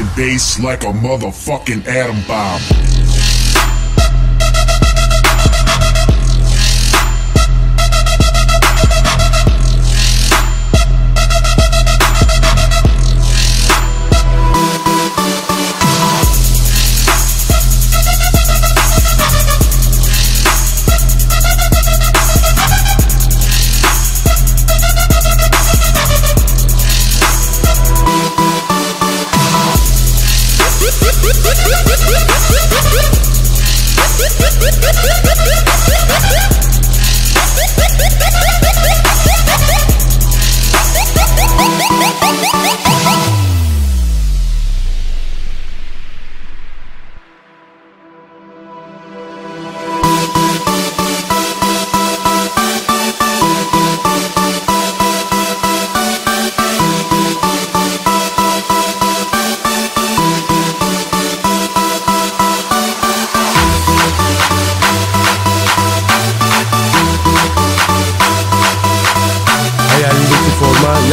dropping bass like a motherfucking atom bomb.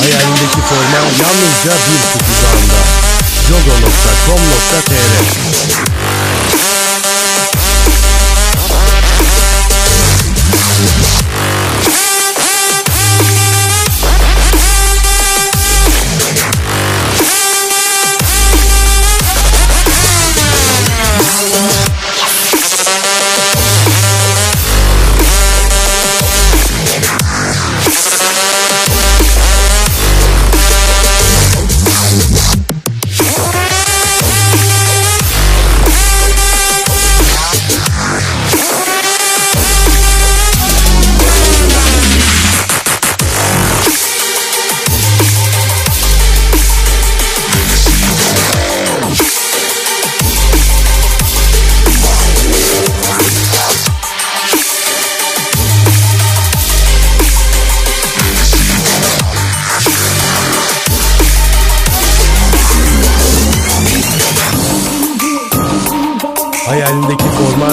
Hayalindeki forma yalnızca bir tık uzağında. jogo.com.tr Hayalindeki